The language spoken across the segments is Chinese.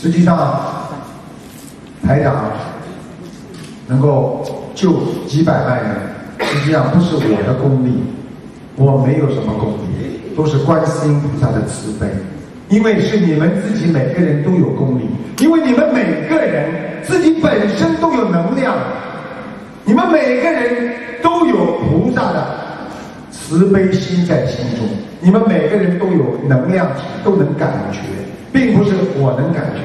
实际上，台长能够救几百万人，实际上不是我的功力，我没有什么功力，都是观世音菩萨的慈悲。因为是你们自己每个人都有功力，因为你们每个人自己本身都有能量，你们每个人都有菩萨的慈悲心在心中，你们每个人都有能量，都能感觉，并不是我能感觉。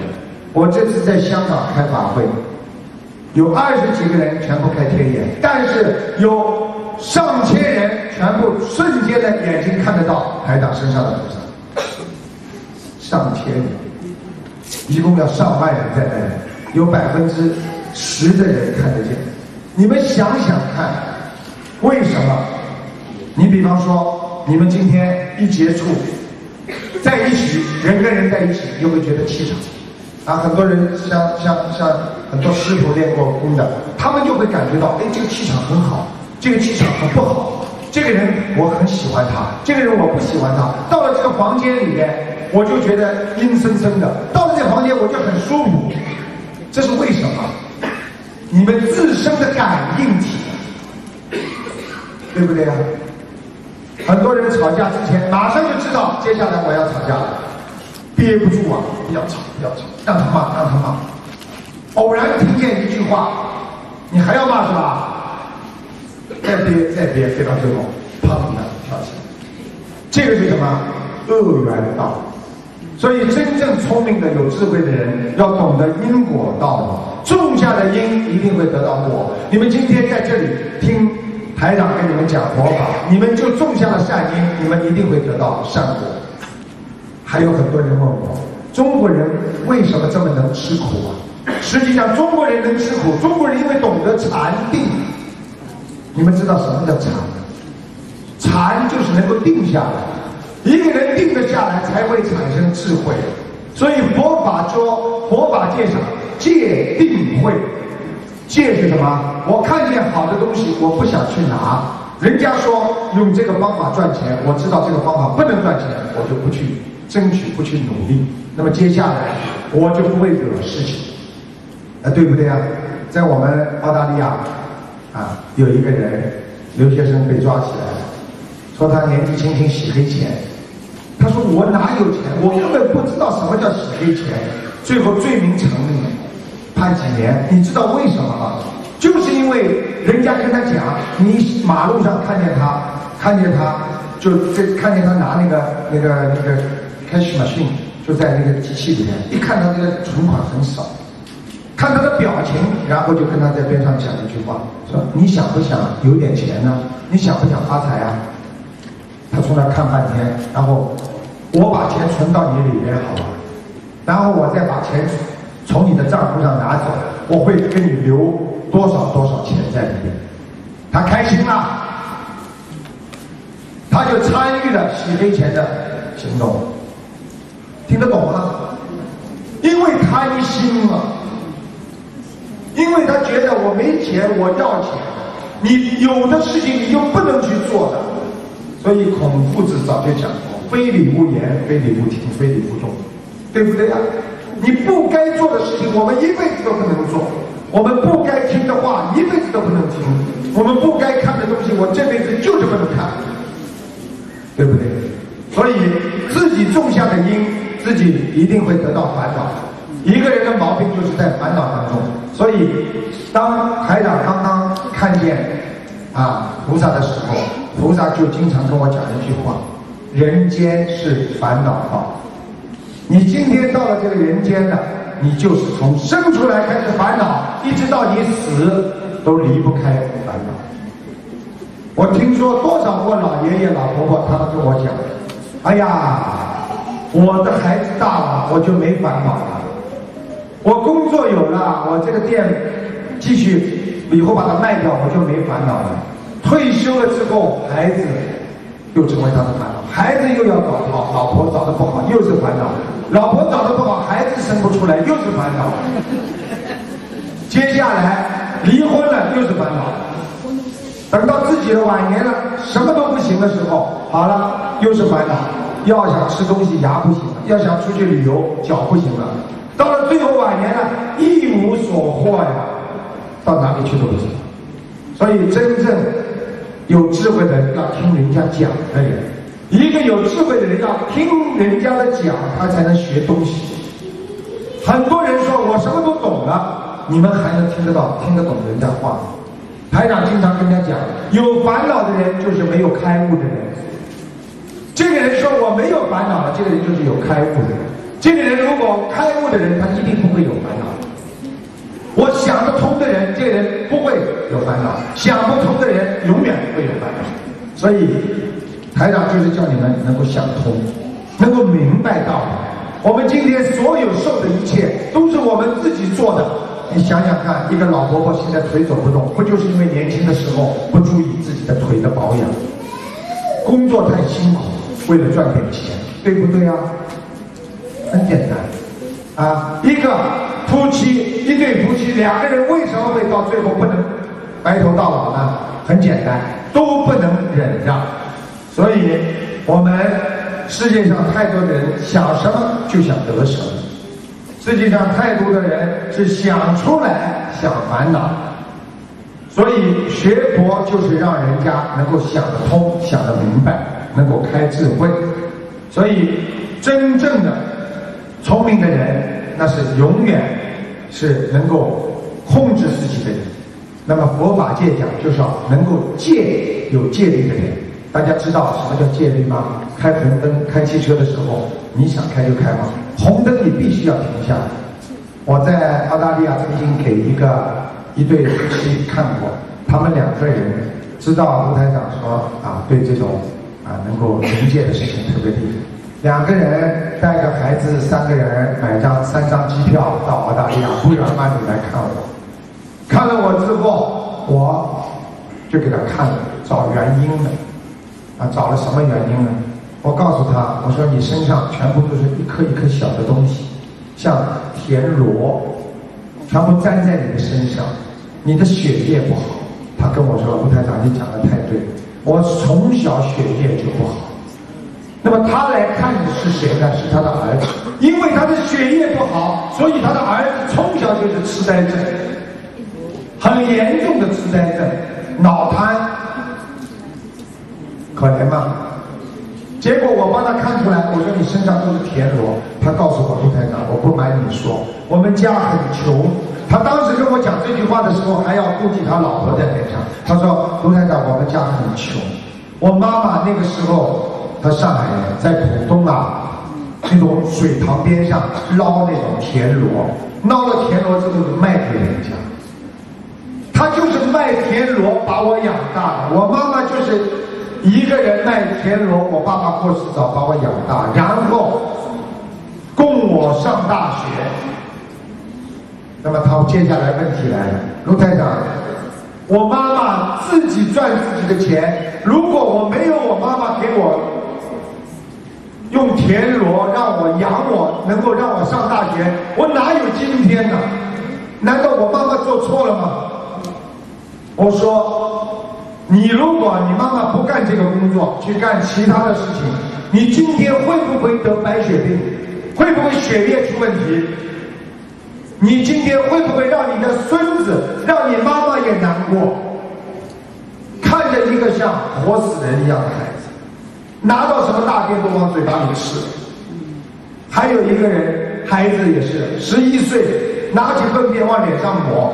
我这次在香港开法会，有二十几个人全部开天眼，但是有上千人全部瞬间的眼睛看得到台长身上的菩萨。上千人，一共要上万人在那里，有百分之十的人看得见。你们想想看，为什么？你比方说，你们今天一接触，在一起，人跟人在一起，就会觉得气场。啊，很多人像像像很多师傅练过功的，他们就会感觉到，哎，这个气场很好，这个气场很不好，这个人我很喜欢他，这个人我不喜欢他。到了这个房间里面。我就觉得阴森森的，到了这个房间我就很舒服，这是为什么？你们自身的感应体，对不对啊？很多人吵架之前马上就知道接下来我要吵架了，憋不住啊，不要吵，不要吵，让他骂，让他骂。偶然听见一句话，你还要骂是吧？再憋，再憋，憋到最后，砰的跳起来。这个是什么？恶缘道。所以，真正聪明的、有智慧的人，要懂得因果道理。种下的因，一定会得到果。你们今天在这里听台长跟你们讲佛法，你们就种下了善因，你们一定会得到善果。还有很多人问我，中国人为什么这么能吃苦啊？实际上，中国人能吃苦，中国人因为懂得禅定。你们知道什么叫禅？禅就是能够定下来。一个人定得下来，才会产生智慧。所以佛法说，佛法界上戒定慧。戒是什么？我看见好的东西，我不想去拿。人家说用这个方法赚钱，我知道这个方法不能赚钱，我就不去争取，不去努力。那么接下来我就不会惹事情，啊，对不对啊？在我们澳大利亚啊，有一个人留学生被抓起来了，说他年纪轻轻洗黑钱。他说：“我哪有钱？我根本不知道什么叫洗黑钱。”最后罪名成立，判几年？你知道为什么吗？就是因为人家跟他讲，你马路上看见他，看见他就在看见他拿那个那个那个 cash machine，就在那个机器里面，一看他这个存款很少，看他的表情，然后就跟他在边上讲一句话，说：“你想不想有点钱呢？你想不想发财啊？”他从那看半天，然后。我把钱存到你里面，好吧？然后我再把钱从你的账户上拿走，我会给你留多少多少钱在里面。他开心了，他就参与了洗黑钱的行动，听得懂吗？因为贪心嘛，因为他觉得我没钱，我要钱，你有的事情你就不能去做的，所以孔夫子早就讲过。非礼勿言，非礼勿听，非礼勿动，对不对呀？你不该做的事情，我们一辈子都不能做；我们不该听的话，一辈子都不能听；我们不该看的东西，我这辈子就是不能看，对不对？所以自己种下的因，自己一定会得到烦恼。一个人的毛病就是在烦恼当中。所以，当台长刚刚看见啊菩萨的时候，菩萨就经常跟我讲一句话。人间是烦恼道，你今天到了这个人间了，你就是从生出来开始烦恼，一直到你死都离不开烦恼。我听说多少个老爷爷老婆婆，他们跟我讲：“哎呀，我的孩子大了，我就没烦恼了；我工作有了，我这个店继续以后把它卖掉，我就没烦恼了。退休了之后，孩子。”又成为他的烦恼，孩子又要找不好，老婆找的不好，又是烦恼；老婆找的不好，孩子生不出来，又是烦恼。接下来离婚了，又是烦恼。等到自己的晚年了，什么都不行的时候，好了，又是烦恼。要想吃东西牙不行了，要想出去旅游脚不行了，到了最后晚年了，一无所获呀，到哪里去都不知道。所以真正有智慧的人要听人家讲的人，一个有智慧的人要听人家的讲，他才能学东西。很多人说我什么都懂了，你们还能听得到、听得懂人家话？台长经常跟人家讲，有烦恼的人就是没有开悟的人。这个人说我没有烦恼了，这个人就是有开悟的人。这个人如果开悟的人，他一定不会有烦恼。我想得通的人，这人不会有烦恼；想不通的人，永远不会有烦恼。所以，台长就是叫你们能够想通，能够明白道理。我们今天所有受的一切，都是我们自己做的。你想想看，一个老婆婆现在腿走不动，不就是因为年轻的时候不注意自己的腿的保养，工作太辛苦，为了赚点钱，对不对啊？很简单，啊，一个夫妻，一对夫妻，两个人为什么会到最后不能白头到老呢？很简单，都不能忍让，所以我们世界上太多的人想什么就想得什么。世界上太多的人是想出来想烦恼，所以学佛就是让人家能够想得通、想得明白，能够开智慧。所以真正的聪明的人，那是永远是能够控制自己的人。那么佛法界讲，就是要能够戒有戒律的人。大家知道什么叫戒律吗？开红灯、开汽车的时候，你想开就开吗？红灯你必须要停下。我在澳大利亚曾经给一个一对夫妻看过，他们两个人知道卢台长说啊，对这种啊能够临界的事情特别厉害。两个人带着孩子，三个人买张三张机票到澳大利亚，不远万里来看我。看了我之后，我就给他看找原因的。啊，找了什么原因呢？我告诉他，我说你身上全部都是一颗一颗小的东西，像田螺，全部粘在你的身上，你的血液不好。他跟我说，吴台长，你讲的太对，我从小血液就不好。那么他来看的是谁呢？是他的儿子，因为他的血液不好，所以他的儿子从小就是痴呆症，很严重的痴呆症，脑瘫，可怜吗？结果我帮他看出来，我说你身上都是田螺。他告诉我，陆台长，我不瞒你说，我们家很穷。他当时跟我讲这句话的时候，还要顾及他老婆在边上。他说，陆台长，我们家很穷。我妈妈那个时候，他上海人，在浦东啊，那种水塘边上捞那种田螺，捞了田螺之后就卖给人家。他就是卖田螺把我养大的。我妈妈就是。一个人卖田螺，我爸爸过世早把我养大，然后供我上大学。那么他接下来问题来了，卢台长，我妈妈自己赚自己的钱，如果我没有我妈妈给我用田螺让我养我，能够让我上大学，我哪有今天呢？难道我妈妈做错了吗？我说。你如果你妈妈不干这个工作，去干其他的事情，你今天会不会得白血病？会不会血液出问题？你今天会不会让你的孙子，让你妈妈也难过？看着一个像活死人一样的孩子，拿到什么大便都往嘴巴里吃。还有一个人，孩子也是十一岁，拿起粪便往脸上抹。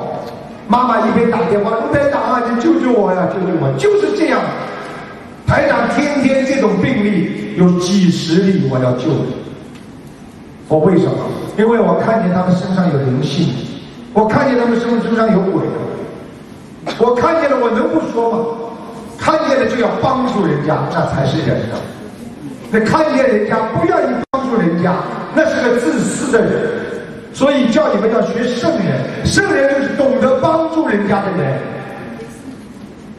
妈妈一边打电话，台长啊，你救救我呀，救救我！就是这样，台长天天这种病例有几十例，我要救。我为什么？因为我看见他们身上有灵性，我看见他们身身上有鬼，我看见了，我能不说吗？看见了就要帮助人家，那才是人呢。那看见人家不愿意帮助人家，那是个自私的人。所以叫你们要学圣人，圣人就是懂得帮助人家的人，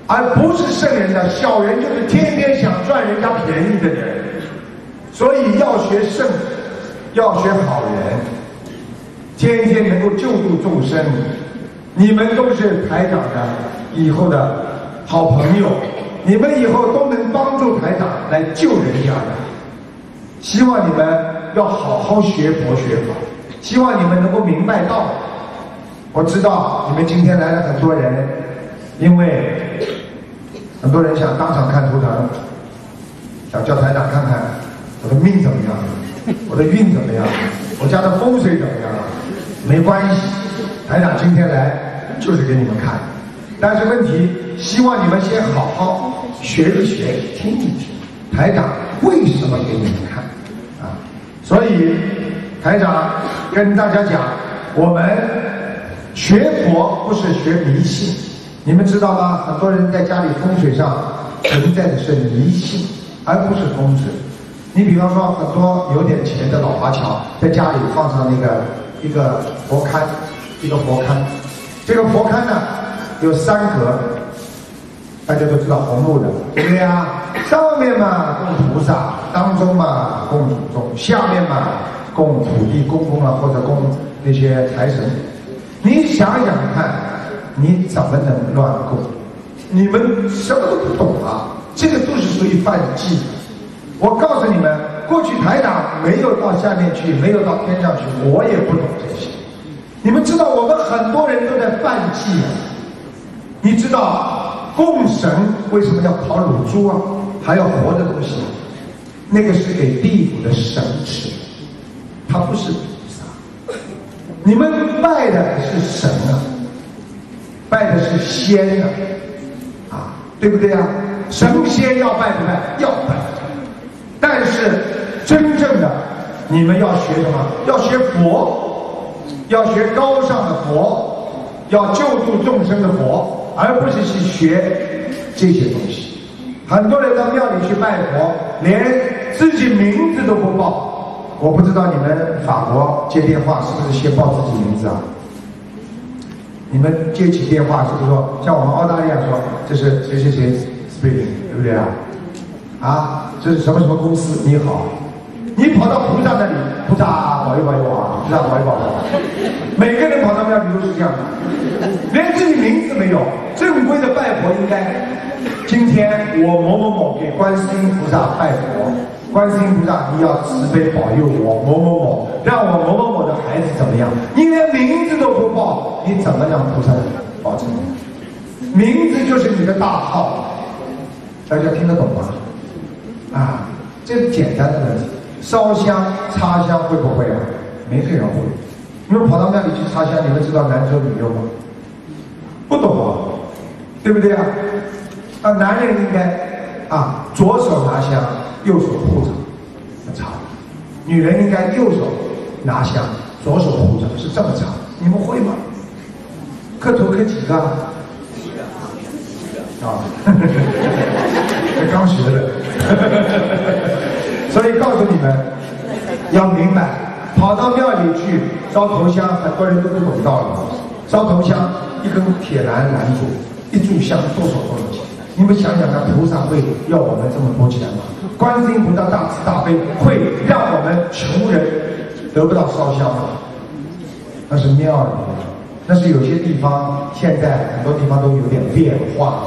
而不是圣人的小人，就是天天想赚人家便宜的人。所以要学圣，要学好人，天天能够救度众生。你们都是台长的以后的好朋友，你们以后都能帮助台长来救人家的。希望你们要好好学佛学法，希望你们能够明白道。我知道你们今天来了很多人，因为很多人想当场看图腾，想叫台长看看我的命怎么样，我的运怎么样，我家的风水怎么样。没关系，台长今天来就是给你们看。但是问题，希望你们先好好学一学，听一听，台长为什么给你们看啊？所以台长跟大家讲，我们。学佛不是学迷信，你们知道吗？很多人在家里风水上存在的是迷信，而不是风水。你比方说，很多有点钱的老华侨在家里放上那个一个佛龛，一个佛龛。这个佛龛呢有三格，大家都知道红木的，对不对呀？上面嘛供菩萨，当中嘛供祖宗，下面嘛供土地公公啊，或者供那些财神。你想想看，你怎么能乱供？你们什么都不懂啊！这个都是属于犯忌。我告诉你们，过去台长没有到下面去，没有到天上去，我也不懂这些。你们知道，我们很多人都在犯忌啊。你知道供神为什么要烤乳猪啊？还要活的东西？那个是给地府的神吃，它不是菩萨。你们拜的是神啊，拜的是仙啊，啊，对不对啊？神仙要拜不拜？要拜。但是真正的你们要学什么？要学佛，要学高尚的佛，要救度众生的佛，而不是去学这些东西。很多人到庙里去拜佛，连自己名字都不报。我不知道你们法国接电话是不是先报自己名字啊？你们接起电话是不是说像我们澳大利亚说这是谁谁谁 speaking 对不对啊？啊，这是什么什么公司？你好，你跑到菩萨那里，菩萨保佑保佑啊，菩萨保佑保佑。每个人跑到庙里都是这样的，连没有。正规的拜佛应该，今天我某某某给观世音菩萨拜佛。观世音菩萨，你要慈悲保佑我某某某，让我某某某的孩子怎么样？你连名字都不报，你怎么让菩萨保佑你？名字就是你的大号，大家听得懂吗？啊，这是简单的问题。烧香插香会不会啊？没个人会。你们跑到那里去插香，你们知道男左女右吗？不懂啊，对不对啊？啊，男人应该啊，左手拿香。右手护着，长；女人应该右手拿香，左手护着，是这么长。你们会吗？磕头磕几个？啊，这刚学的。所以告诉你们，要明白，跑到庙里去烧头香，很多人都不懂道理。烧头香，一根铁栏拦住，一炷香多少多少钱？你们想想看，菩萨会要我们这么多钱吗？观音菩萨大慈大悲，会让我们穷人得不到烧香吗？那是庙里面，那是有些地方现在很多地方都有点变化，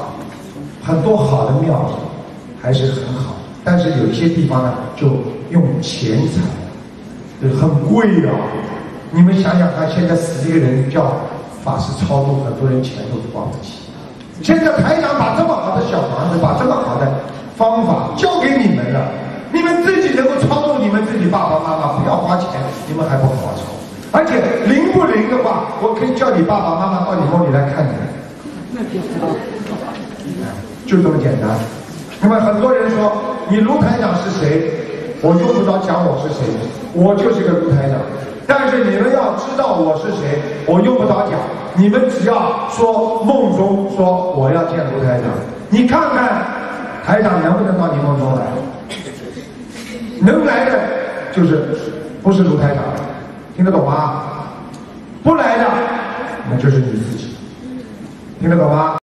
很多好的庙还是很好，但是有些地方呢，就用钱财，很贵啊！你们想想看，现在死一个人叫法师操作，很多人钱都花不起。现在台长把这么好的小房子，把这么好的方法教给你们了，你们自己能够操作你们自己爸爸妈妈，不要花钱，你们还不好好操。而且灵不灵的话，我可以叫你爸爸妈妈到你梦里来看你。那就，就这么简单。那么很多人说，你卢台长是谁？我用不着讲我是谁，我就是个卢台长。但是你们要知道我是谁，我用不着讲，你们只要说梦中说我要见卢台长，你看看台长能不能到你梦中来？能来的就是不是卢台长，听得懂吗？不来的那就是你自己，听得懂吗？